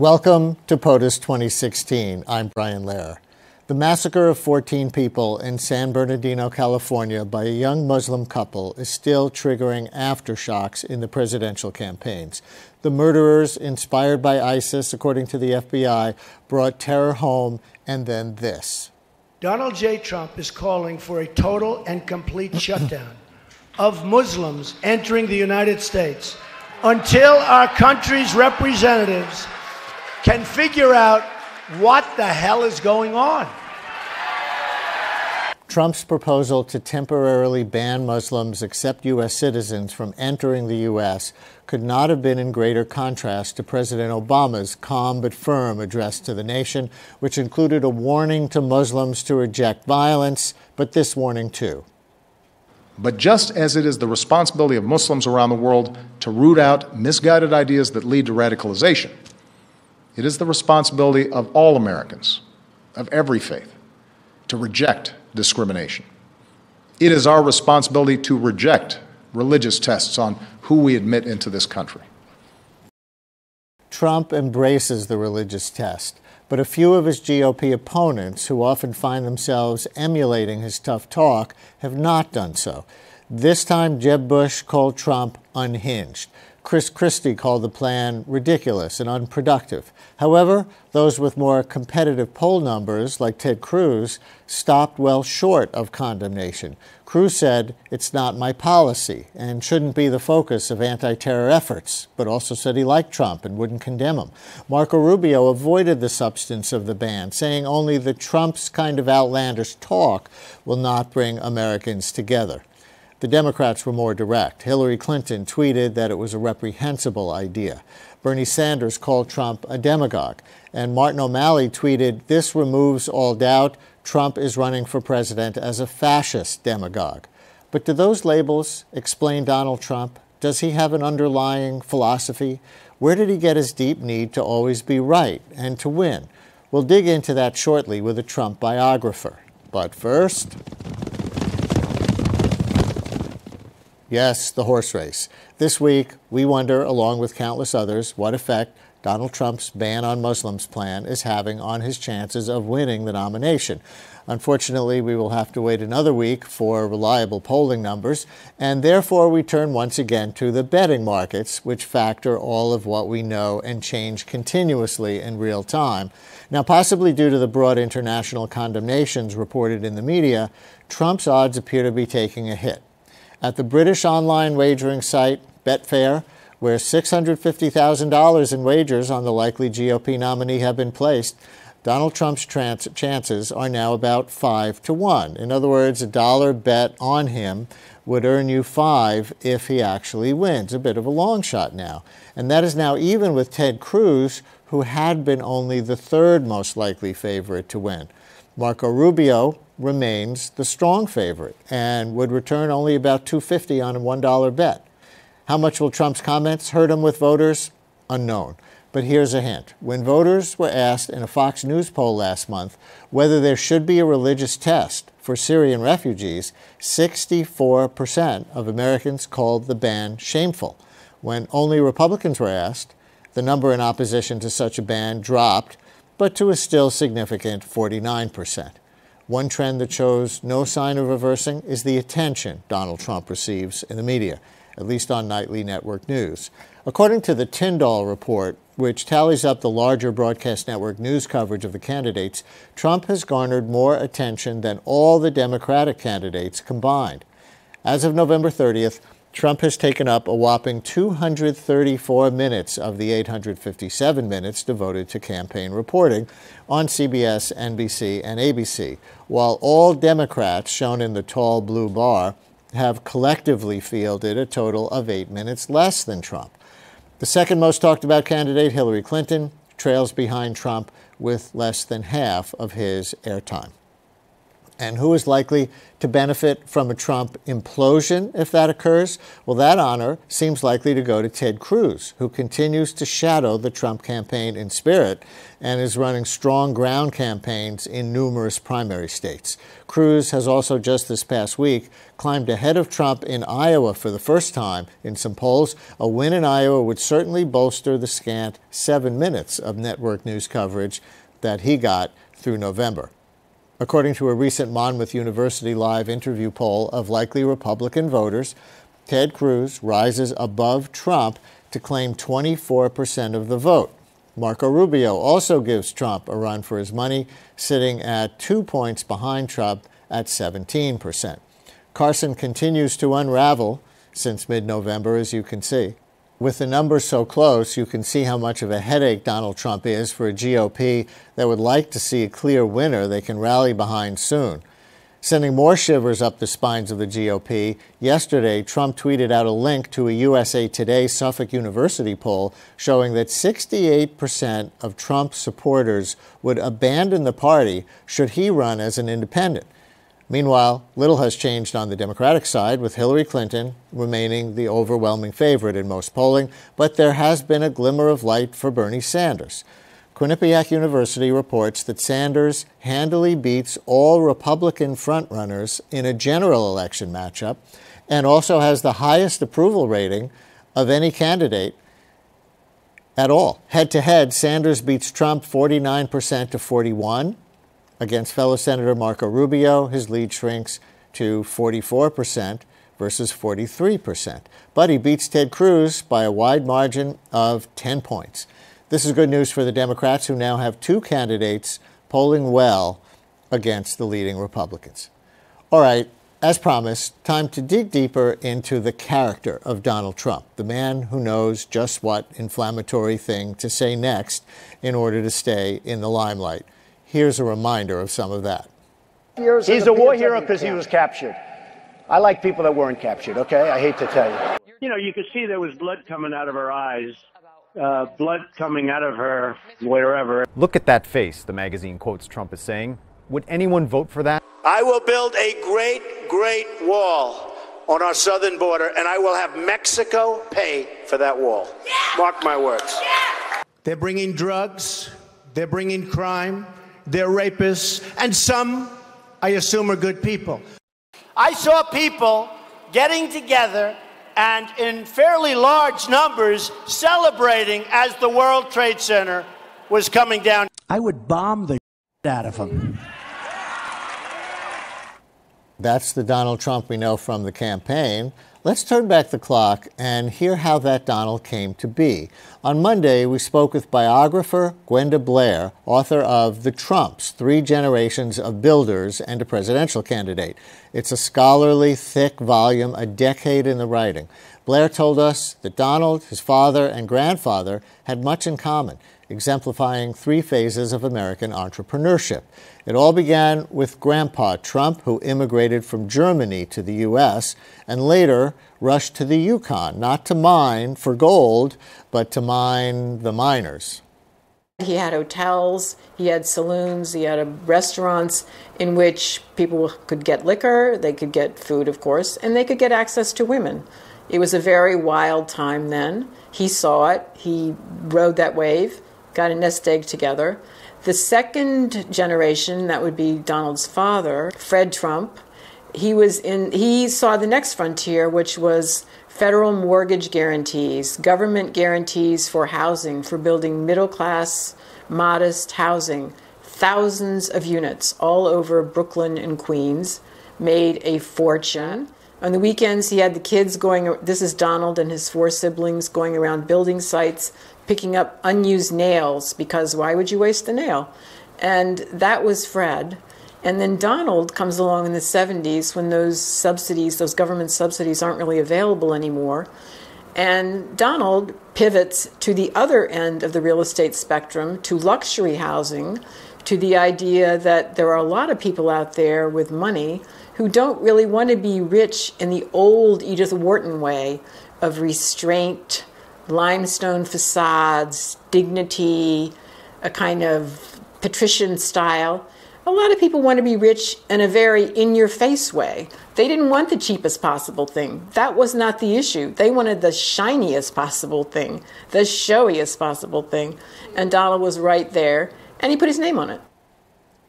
Welcome to POTUS 2016. I'm Brian Lehrer. The massacre of 14 people in San Bernardino, California, by a young Muslim couple is still triggering aftershocks in the presidential campaigns. The murderers, inspired by ISIS, according to the FBI, brought terror home, and then this. Donald J. Trump is calling for a total and complete shutdown of Muslims entering the United States until our country's representatives can figure out what the hell is going on. Trump's proposal to temporarily ban Muslims except U.S. citizens from entering the U.S. could not have been in greater contrast to President Obama's calm but firm address to the nation, which included a warning to Muslims to reject violence, but this warning too. But just as it is the responsibility of Muslims around the world to root out misguided ideas that lead to radicalization, it is the responsibility of all Americans, of every faith, to reject discrimination. It is our responsibility to reject religious tests on who we admit into this country. Trump embraces the religious test, but a few of his GOP opponents, who often find themselves emulating his tough talk, have not done so. This time, Jeb Bush called Trump unhinged. Chris Christie called the plan ridiculous and unproductive. However, those with more competitive poll numbers, like Ted Cruz, stopped well short of condemnation. Cruz said, It's not my policy and shouldn't be the focus of anti terror efforts, but also said he liked Trump and wouldn't condemn him. Marco Rubio avoided the substance of the ban, saying only that Trump's kind of outlandish talk will not bring Americans together. The Democrats were more direct. Hillary Clinton tweeted that it was a reprehensible idea. Bernie Sanders called Trump a demagogue. And Martin O'Malley tweeted, This removes all doubt. Trump is running for president as a fascist demagogue. But do those labels explain Donald Trump? Does he have an underlying philosophy? Where did he get his deep need to always be right and to win? We'll dig into that shortly with a Trump biographer. But first. Yes, the horse race. This week, we wonder, along with countless others, what effect Donald Trump's ban on Muslims plan is having on his chances of winning the nomination. Unfortunately, we will have to wait another week for reliable polling numbers, and therefore we turn once again to the betting markets, which factor all of what we know and change continuously in real time. Now, possibly due to the broad international condemnations reported in the media, Trump's odds appear to be taking a hit. At the British online wagering site Betfair, where $650,000 in wagers on the likely GOP nominee have been placed, Donald Trump's trans- chances are now about 5 to 1. In other words, a dollar bet on him would earn you 5 if he actually wins. A bit of a long shot now. And that is now even with Ted Cruz, who had been only the third most likely favorite to win. Marco Rubio remains the strong favorite and would return only about 250 on a $1 bet. How much will Trump's comments hurt him with voters? Unknown. But here's a hint. When voters were asked in a Fox News poll last month whether there should be a religious test for Syrian refugees, 64% of Americans called the ban shameful. When only Republicans were asked, the number in opposition to such a ban dropped, but to a still significant 49%. One trend that shows no sign of reversing is the attention Donald Trump receives in the media, at least on nightly network news. According to the Tyndall report, which tallies up the larger broadcast network news coverage of the candidates, Trump has garnered more attention than all the Democratic candidates combined. As of November 30th, Trump has taken up a whopping 234 minutes of the 857 minutes devoted to campaign reporting on CBS, NBC, and ABC, while all Democrats, shown in the tall blue bar, have collectively fielded a total of eight minutes less than Trump. The second most talked about candidate, Hillary Clinton, trails behind Trump with less than half of his airtime. And who is likely to benefit from a Trump implosion if that occurs? Well, that honor seems likely to go to Ted Cruz, who continues to shadow the Trump campaign in spirit and is running strong ground campaigns in numerous primary states. Cruz has also just this past week climbed ahead of Trump in Iowa for the first time in some polls. A win in Iowa would certainly bolster the scant seven minutes of network news coverage that he got through November. According to a recent Monmouth University Live interview poll of likely Republican voters, Ted Cruz rises above Trump to claim 24% of the vote. Marco Rubio also gives Trump a run for his money, sitting at two points behind Trump at 17%. Carson continues to unravel since mid November, as you can see. With the numbers so close, you can see how much of a headache Donald Trump is for a GOP that would like to see a clear winner they can rally behind soon. Sending more shivers up the spines of the GOP, yesterday Trump tweeted out a link to a USA Today Suffolk University poll showing that 68% of Trump supporters would abandon the party should he run as an independent. Meanwhile, little has changed on the Democratic side, with Hillary Clinton remaining the overwhelming favorite in most polling, but there has been a glimmer of light for Bernie Sanders. Quinnipiac University reports that Sanders handily beats all Republican frontrunners in a general election matchup and also has the highest approval rating of any candidate at all. Head to head, Sanders beats Trump 49% to 41 Against fellow Senator Marco Rubio, his lead shrinks to 44% versus 43%. But he beats Ted Cruz by a wide margin of 10 points. This is good news for the Democrats, who now have two candidates polling well against the leading Republicans. All right, as promised, time to dig deeper into the character of Donald Trump, the man who knows just what inflammatory thing to say next in order to stay in the limelight. Here's a reminder of some of that. He's a war hero because he was captured. I like people that weren't captured, okay? I hate to tell you. You know, you could see there was blood coming out of her eyes, uh, blood coming out of her wherever. Look at that face, the magazine quotes Trump as saying. Would anyone vote for that? I will build a great, great wall on our southern border, and I will have Mexico pay for that wall. Yeah. Mark my words. Yeah. They're bringing drugs, they're bringing crime they're rapists, and some, I assume, are good people. I saw people getting together and in fairly large numbers celebrating as the World Trade Center was coming down. I would bomb the out of them. That's the Donald Trump we know from the campaign. Let's turn back the clock and hear how that Donald came to be. On Monday, we spoke with biographer Gwenda Blair, author of The Trumps Three Generations of Builders and a Presidential Candidate. It's a scholarly, thick volume, a decade in the writing. Blair told us that Donald, his father, and grandfather had much in common exemplifying three phases of American entrepreneurship. It all began with Grandpa Trump, who immigrated from Germany to the U.S. and later rushed to the Yukon, not to mine for gold, but to mine the miners. He had hotels, he had saloons, he had restaurants in which people could get liquor, they could get food, of course, and they could get access to women. It was a very wild time then. He saw it, he rode that wave got a nest egg together. The second generation, that would be Donald's father, Fred Trump, he was in he saw the next frontier which was federal mortgage guarantees, government guarantees for housing, for building middle class, modest housing. Thousands of units all over Brooklyn and Queens made a fortune. On the weekends, he had the kids going. This is Donald and his four siblings going around building sites, picking up unused nails because why would you waste a nail? And that was Fred. And then Donald comes along in the 70s when those subsidies, those government subsidies, aren't really available anymore. And Donald pivots to the other end of the real estate spectrum, to luxury housing, to the idea that there are a lot of people out there with money who don't really want to be rich in the old Edith Wharton way of restraint limestone facades, dignity, a kind of patrician style. A lot of people want to be rich in a very in your face way. They didn't want the cheapest possible thing. That was not the issue. They wanted the shiniest possible thing, the showiest possible thing. And Donald was right there, and he put his name on it.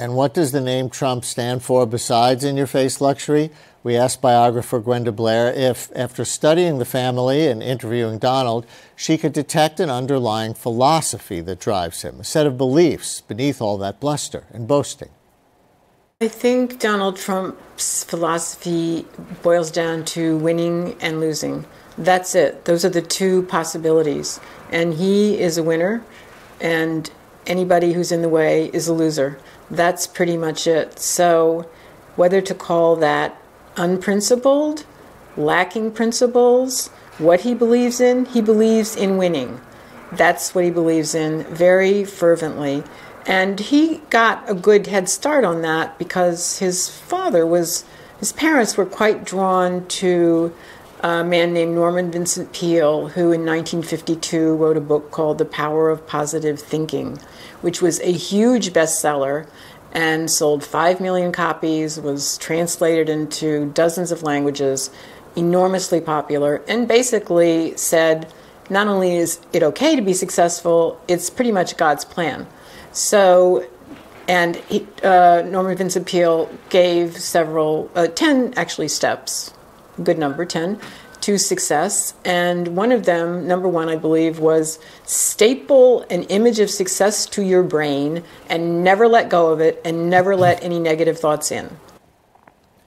And what does the name Trump stand for besides in your face luxury? We asked biographer Gwenda Blair if, after studying the family and interviewing Donald, she could detect an underlying philosophy that drives him, a set of beliefs beneath all that bluster and boasting. I think Donald Trump's philosophy boils down to winning and losing. That's it. Those are the two possibilities. And he is a winner, and anybody who's in the way is a loser. That's pretty much it. So, whether to call that unprincipled, lacking principles, what he believes in, he believes in winning. That's what he believes in very fervently. And he got a good head start on that because his father was, his parents were quite drawn to a man named Norman Vincent Peale, who in 1952 wrote a book called The Power of Positive Thinking, which was a huge bestseller and sold 5 million copies, was translated into dozens of languages, enormously popular, and basically said not only is it okay to be successful, it's pretty much God's plan. So, and he, uh, Norman Vincent Peale gave several, uh, 10 actually steps, good number, 10, to success. And one of them, number one, I believe, was staple an image of success to your brain and never let go of it and never let any negative thoughts in.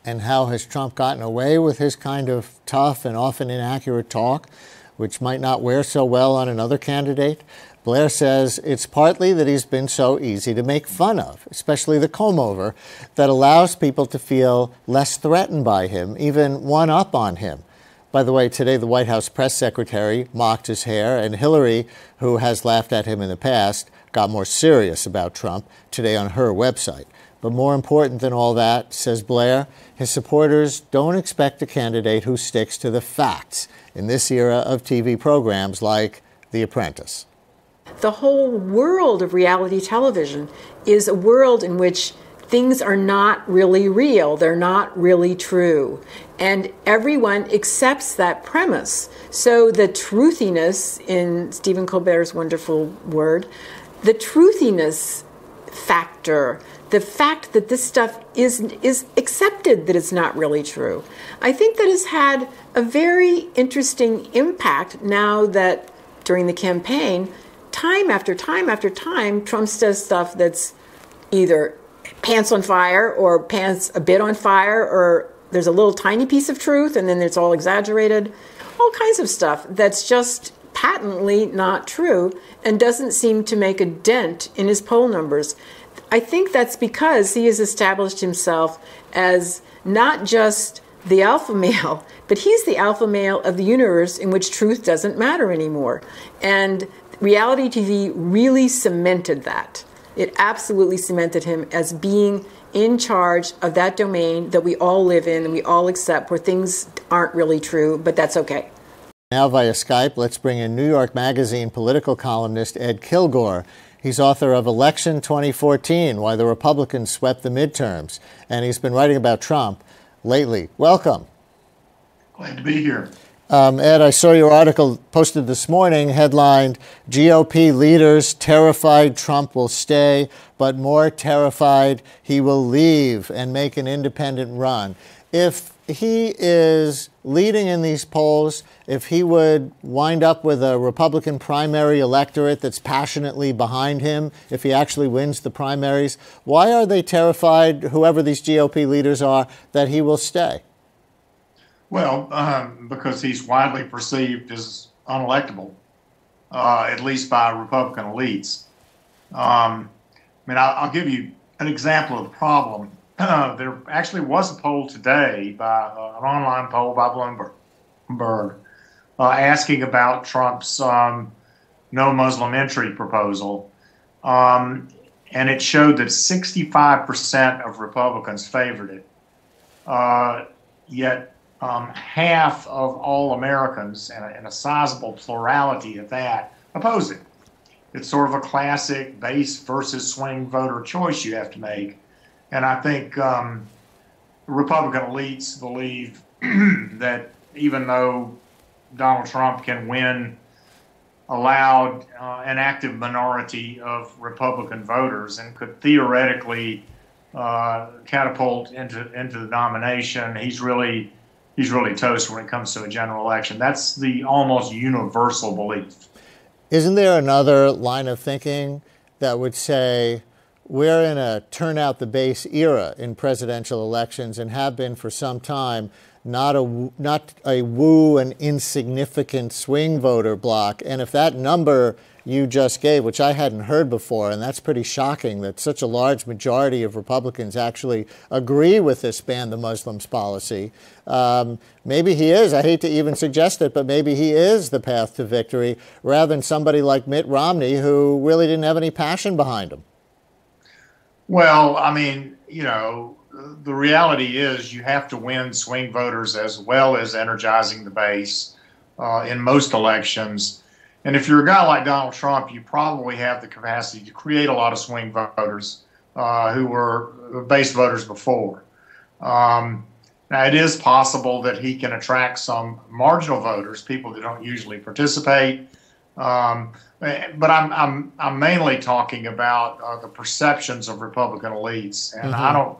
And how has Trump gotten away with his kind of tough and often inaccurate talk, which might not wear so well on another candidate? Blair says it's partly that he's been so easy to make fun of, especially the comb over, that allows people to feel less threatened by him, even one up on him. By the way, today the White House press secretary mocked his hair, and Hillary, who has laughed at him in the past, got more serious about Trump today on her website. But more important than all that, says Blair, his supporters don't expect a candidate who sticks to the facts in this era of TV programs like The Apprentice. The whole world of reality television is a world in which things are not really real, they're not really true. And everyone accepts that premise. So the truthiness, in Stephen Colbert's wonderful word, the truthiness factor, the fact that this stuff is, is accepted that it's not really true, I think that has had a very interesting impact now that during the campaign, time after time after time, Trump says stuff that's either pants on fire or pants a bit on fire or there's a little tiny piece of truth and then it's all exaggerated. All kinds of stuff that's just patently not true and doesn't seem to make a dent in his poll numbers. I think that's because he has established himself as not just the alpha male but he's the alpha male of the universe in which truth doesn't matter anymore. And reality tv really cemented that it absolutely cemented him as being in charge of that domain that we all live in and we all accept where things aren't really true, but that's okay. Now, via Skype, let's bring in New York Magazine political columnist Ed Kilgore. He's author of Election 2014 Why the Republicans Swept the Midterms, and he's been writing about Trump lately. Welcome. Glad to be here. Um, Ed, I saw your article posted this morning, headlined GOP leaders terrified Trump will stay, but more terrified he will leave and make an independent run. If he is leading in these polls, if he would wind up with a Republican primary electorate that's passionately behind him, if he actually wins the primaries, why are they terrified, whoever these GOP leaders are, that he will stay? Well, um, because he's widely perceived as unelectable, uh, at least by Republican elites. Um, I mean, I'll, I'll, give you an example of the problem. Uh, there actually was a poll today by uh, an online poll by Bloomberg uh, asking about Trump's um, no Muslim entry proposal. Um, and it showed that 65% of Republicans favored it. Uh, yet um, half of all Americans, and a, and a sizable plurality of that, oppose it. It's sort of a classic base versus swing voter choice you have to make. and I think um, Republican elites believe that even though Donald Trump can win a loud uh, an active minority of Republican voters and could theoretically uh, catapult into into the nomination, he's really he's really toast when it comes to a general election. That's the almost universal belief. Isn't there another line of thinking that would say we're in a turn out the base era in presidential elections and have been for some time? Not a not a woo and insignificant swing voter block, and if that number you just gave, which I hadn't heard before, and that's pretty shocking that such a large majority of Republicans actually agree with this ban the Muslims policy. Um, maybe he is, I hate to even suggest it, but maybe he is the path to victory rather than somebody like Mitt Romney who really didn't have any passion behind him. Well, I mean, you know, the reality is you have to win swing voters as well as energizing the base uh, in most elections. And if you're a guy like Donald Trump, you probably have the capacity to create a lot of swing voters uh, who were base voters before. Um, now, it is possible that he can attract some marginal voters, people that don't usually participate. Um, but I'm, I'm, I'm mainly talking about uh, the perceptions of Republican elites. And mm-hmm. I don't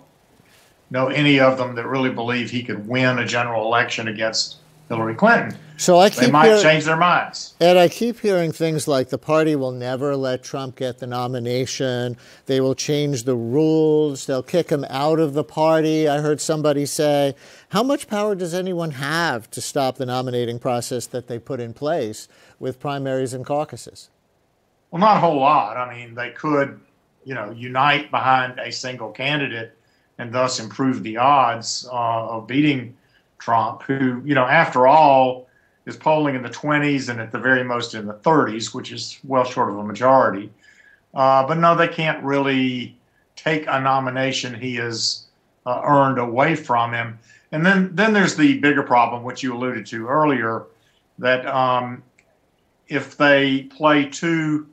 know any of them that really believe he could win a general election against Hillary Clinton. So I keep they might change their minds. And I keep hearing things like the party will never let Trump get the nomination. They will change the rules. They'll kick him out of the party. I heard somebody say, "How much power does anyone have to stop the nominating process that they put in place with primaries and caucuses?" Well, not a whole lot. I mean, they could, you know, unite behind a single candidate and thus improve the odds uh, of beating Trump, who, you know, after all, is polling in the 20s and at the very most in the 30s, which is well short of a majority. Uh, but no, they can't really take a nomination he has uh, earned away from him. And then, then there's the bigger problem, which you alluded to earlier, that um, if they play too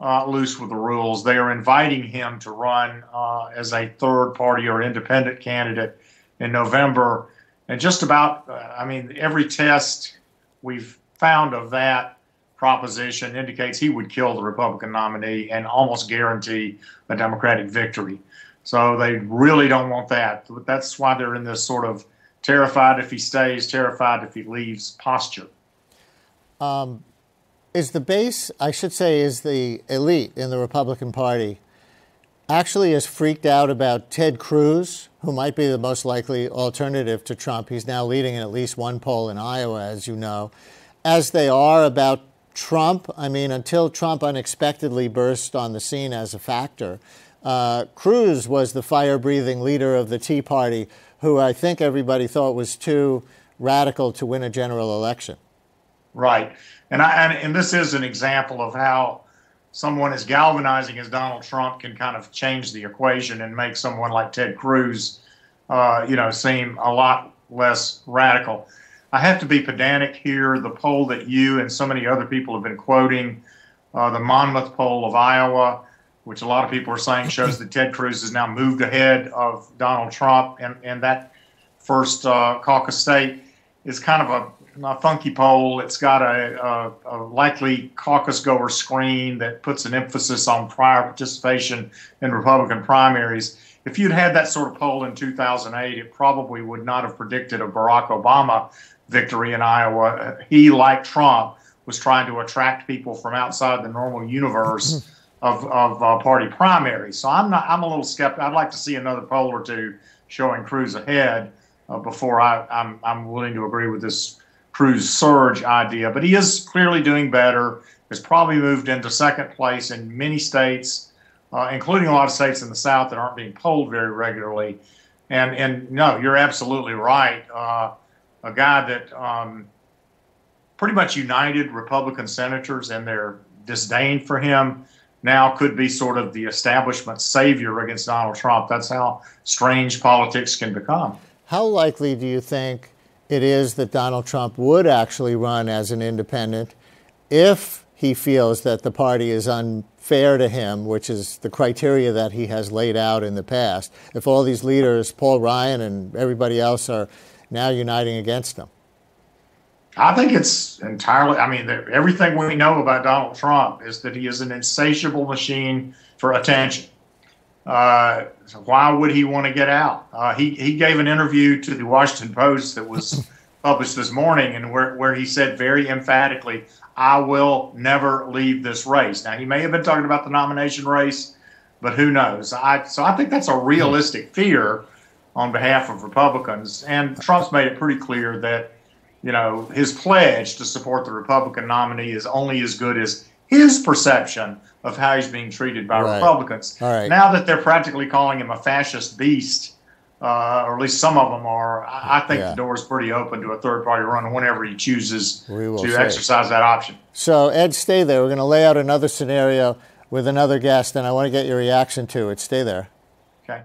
uh, loose with the rules, they are inviting him to run uh, as a third party or independent candidate in November. And just about, uh, I mean, every test we've found of that proposition indicates he would kill the Republican nominee and almost guarantee a Democratic victory. So they really don't want that. That's why they're in this sort of terrified if he stays, terrified if he leaves posture. Um, is the base, I should say, is the elite in the Republican Party actually as freaked out about Ted Cruz, who might be the most likely alternative to Trump. He's now leading in at least one poll in Iowa, as you know, as they are about Trump. I mean, until Trump unexpectedly burst on the scene as a factor, uh, Cruz was the fire breathing leader of the Tea Party, who I think everybody thought was too radical to win a general election. Right. And, I, and, and this is an example of how someone as galvanizing as Donald Trump can kind of change the equation and make someone like Ted Cruz, uh, you know, seem a lot less radical. I have to be pedantic here. The poll that you and so many other people have been quoting, uh, the Monmouth poll of Iowa, which a lot of people are saying shows that Ted Cruz has now moved ahead of Donald Trump and, and that first uh, caucus state is kind of a a funky poll. It's got a, a, a, likely caucus goer screen that puts an emphasis on prior participation in Republican primaries. If you'd had that sort of poll in 2008, it probably would not have predicted a Barack Obama victory in Iowa. He, like Trump, was trying to attract people from outside the normal universe of, of uh, party primaries. So I'm not. I'm a little skeptical. I'd like to see another poll or two showing Cruz ahead uh, before I, I'm, I'm willing to agree with this Cruz surge idea, but he is clearly doing better. Has probably moved into second place in many states, uh, including a lot of states in the South that aren't being polled very regularly. And and no, you're absolutely right. Uh, a guy that um, pretty much united Republican senators in their disdain for him now could be sort of the establishment savior against Donald Trump. That's how strange politics can become. How likely do you think it is that Donald Trump would actually run as an independent if he feels that the party is unfair to him, which is the criteria that he has laid out in the past, if all these leaders, Paul Ryan and everybody else, are now uniting against him? I think it's entirely, I mean, everything we know about Donald Trump is that he is an insatiable machine for attention. Uh, so why would he want to get out? Uh, he, he gave an interview to the Washington Post that was published this morning, and where, where he said very emphatically, I will never leave this race. Now, he may have been talking about the nomination race, but who knows? I, so I think that's a realistic fear on behalf of Republicans. And Trump's made it pretty clear that, you know, his pledge to support the Republican nominee is only as good as his perception of how he's being treated by Right. Republicans. Right. Now that they're practically calling him a fascist beast, uh, or at least some of them are, I, I think Yeah. the door is pretty open to a third party run whenever he chooses to see. exercise that option. So, Ed, stay there. We're going to lay out another scenario with another guest, and I want to get your reaction to it. Stay there. Okay.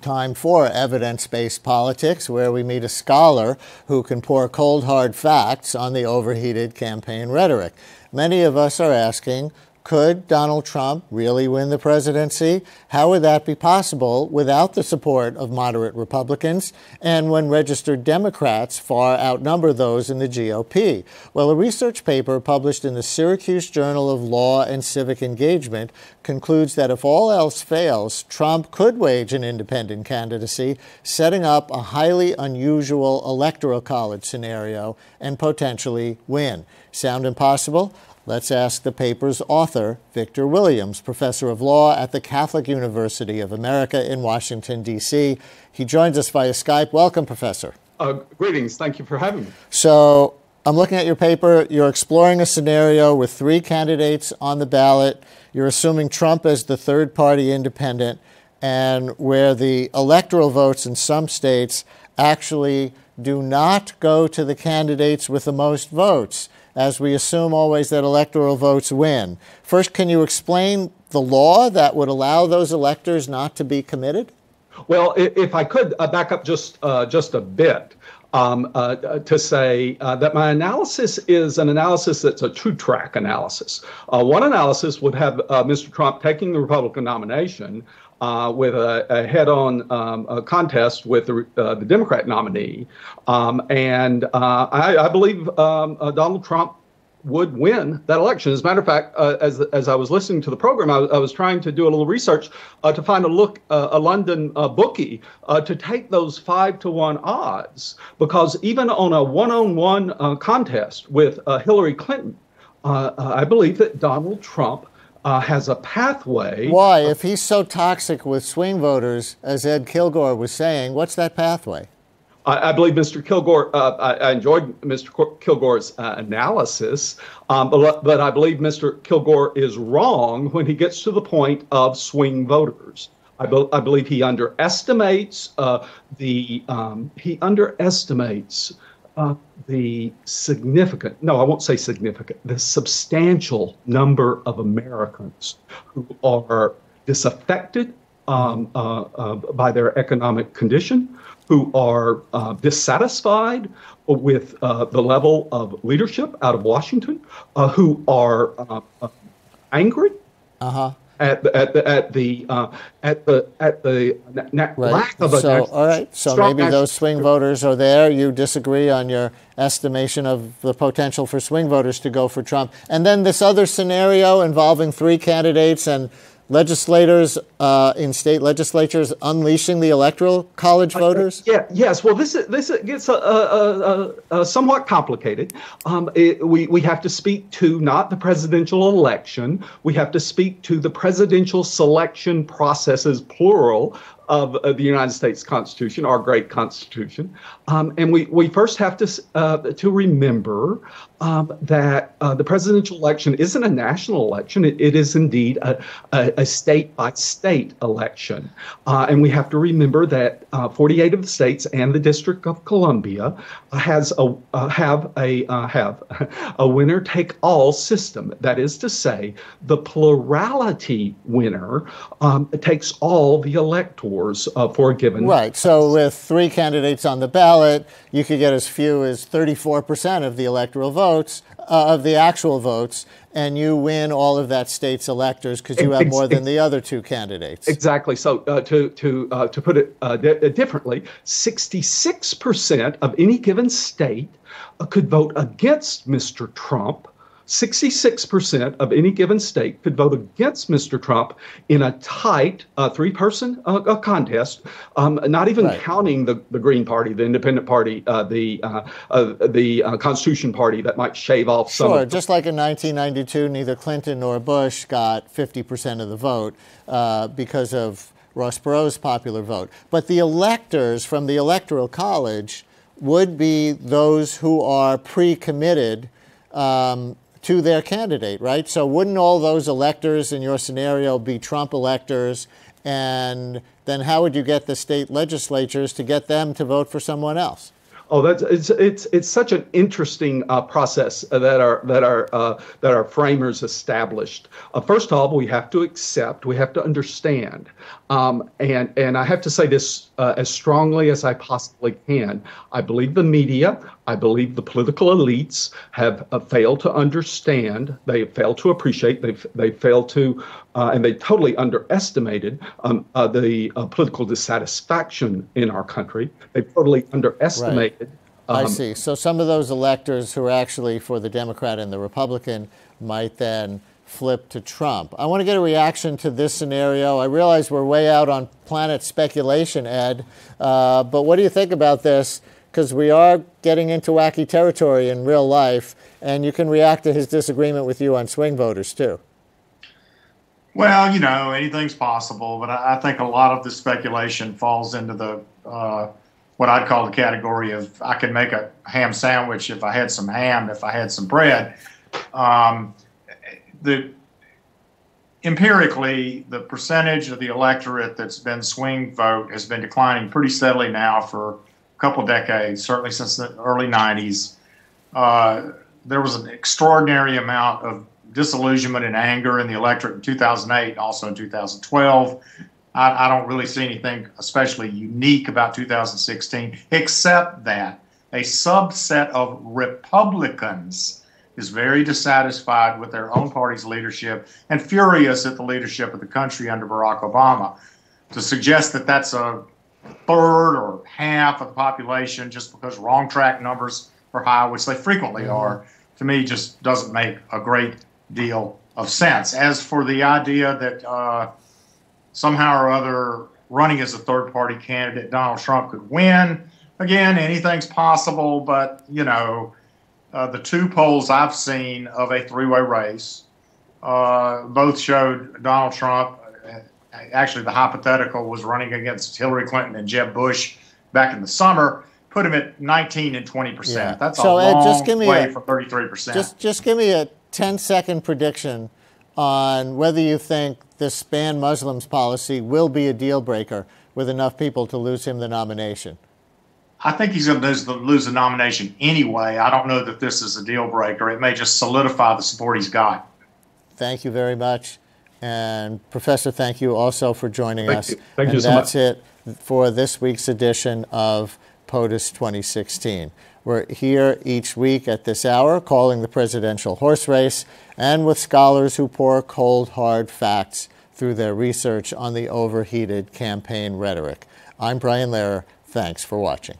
Time for evidence based politics, where we meet a scholar who can pour cold, hard facts on the overheated campaign rhetoric. Many of us are asking could Donald Trump really win the presidency? How would that be possible without the support of moderate Republicans and when registered Democrats far outnumber those in the GOP? Well, a research paper published in the Syracuse Journal of Law and Civic Engagement concludes that if all else fails, Trump could wage an independent candidacy, setting up a highly unusual electoral college scenario and potentially win. Sound impossible? Let's ask the paper's author, Victor Williams, professor of law at the Catholic University of America in Washington, D.C. He joins us via Skype. Welcome, Professor. Uh, greetings. Thank you for having me. So, I'm looking at your paper. You're exploring a scenario with three candidates on the ballot. You're assuming Trump as the third party independent, and where the electoral votes in some states actually do not go to the candidates with the most votes, as we assume always that electoral votes win. First, can you explain the law that would allow those electors not to be committed? Well, if I could uh, back up just uh, just a bit um, uh, to say uh, that my analysis is an analysis that's a true track analysis. Uh, one analysis would have uh, Mr. Trump taking the Republican nomination. Uh, with a, a head-on um, a contest with the, uh, the Democrat nominee, um, and uh, I, I believe um, uh, Donald Trump would win that election. As a matter of fact, uh, as as I was listening to the program, I, was- I was trying to do a little research uh, to find a look uh, a London uh, bookie to take those five to one odds because even on a one-on-one uh, contest with Hillary Clinton, I believe that Donald Trump. Uh, has a pathway. Why? If he's so toxic with swing voters, as Ed Kilgore was saying, what's that pathway? I, I believe Mr. Kilgore. Uh, I, I enjoyed Mr. Kilgore's uh, analysis, um, but, but I believe Mr. Kilgore is wrong when he gets to the point of swing voters. I, be- I believe he underestimates uh, the um, he underestimates uh, the significant no, I won't say significant, the substantial number of Americans who are disaffected um, uh, uh, by their economic condition, who are uh, dissatisfied with uh, the level of leadership out of Washington, uh, who are uh, angry Uh huh. At the at the at the uh, at the at the na- Right. lack of a so, all right. So maybe those swing voters are there. You disagree on your estimation of the potential for swing voters to go for Trump. And then this other scenario involving three candidates and legislators uh, in state legislatures unleashing the electoral college voters. Yeah. Yes. Well, this is, this gets uh, uh, uh, uh, somewhat complicated. Um, it, we we have to speak to not the presidential election. We have to speak to the presidential selection processes, plural, of, the United States Constitution, our great Constitution. Um, and we, we first have to, uh, to remember um, that uh, the presidential election isn't a national election. it, it is indeed a, a, state by state election. Uh, and we have to remember that uh, 48 of the states and the District of Columbia has a, uh, have, a, uh, have a winner take all system. That is to say, the plurality winner um, takes all the electors uh, for a given. Right. So with three candidates on the ballot, you could get as few as 34% of the electoral votes, uh, of the actual votes, and you win all of that state's electors because you have more than the other two candidates. Exactly. So uh, to to uh, to put it uh, di- uh, differently, sixty six percent of any given state uh, could vote against Mr. Trump 66% of any given state could vote against Mr. Trump in a tight uh, three person uh, contest, um, not even right. counting the, the Green Party, the Independent Party, uh, the, uh, uh, the uh, Constitution Party that might shave off some. Sure, just like in 1992, neither Clinton nor Bush got 50% of the vote because of Ross Perot's popular vote. But the electors from the Electoral College would be those who are pre committed. Um, to their candidate, right? So wouldn't all those electors in your scenario be Trump electors? And then how would you get the state legislatures to get them to vote for someone else? Oh, that's it's it's it's such an interesting uh, process that our that our uh, that our framers established. Uh, first of all, we have to accept, we have to understand, um, and and I have to say this uh, as strongly as I possibly can. I believe the media, I believe the political elites have uh, failed to understand. They have failed to appreciate. They've they failed to, uh, and they totally underestimated um, the political dissatisfaction in our country. They totally underestimated. Right um, I see. So some of those electors who are actually for the Democrat and the Republican might then flip to Trump. I want to get a reaction to this scenario. I realize we're way out on planet speculation, Ed, uh, but what do you think about this? Because we are getting into wacky territory in real life, and you can react to his disagreement with you on swing voters, too. Well, you know, anything's possible, but I, think a lot of the speculation falls into the uh, what I'd call the category of I could make a ham sandwich if I had some ham, if I had some bread. Um, the empirically, the percentage of the electorate that's been swing vote has been declining pretty steadily now for a couple decades, certainly since the early 90s. Uh, there was an extraordinary amount of disillusionment and anger in the electorate in 2008 and also in 2012. I, I don't really see anything especially unique about 2016, except that a subset of Republicans is very dissatisfied with their own party's leadership and furious at the leadership of the country under Barack Obama. To suggest that that's a third or half of the population just because wrong track numbers are high, which they frequently mm-hmm. are, to me just doesn't make a great deal of sense. As for the idea that uh, somehow or other running as a third party candidate, Donald Trump could win. Again, anything's possible, but you know, uh, the two polls I've seen of a three way race uh, both showed Donald Trump. Uh, actually, the hypothetical was running against Hillary Clinton and Jeb Bush back in the summer. Put him at 19 and 20 percent. Yeah. That's so, a long Ed, just give me way a, from 33 percent. Just, just give me a 10 second prediction on whether you think this ban Muslims policy will be a deal breaker with enough people to lose him the nomination? I think he's going to lose the, lose the nomination anyway. I don't know that this is a deal breaker. It may just solidify the support he's got. Thank you very much. And Professor, thank you also for joining thank us. You. Thank and you so that's much. it for this week's edition of POTUS 2016. We're here each week at this hour calling the presidential horse race and with scholars who pour cold, hard facts through their research on the overheated campaign rhetoric. I'm Brian Lehrer. Thanks for watching.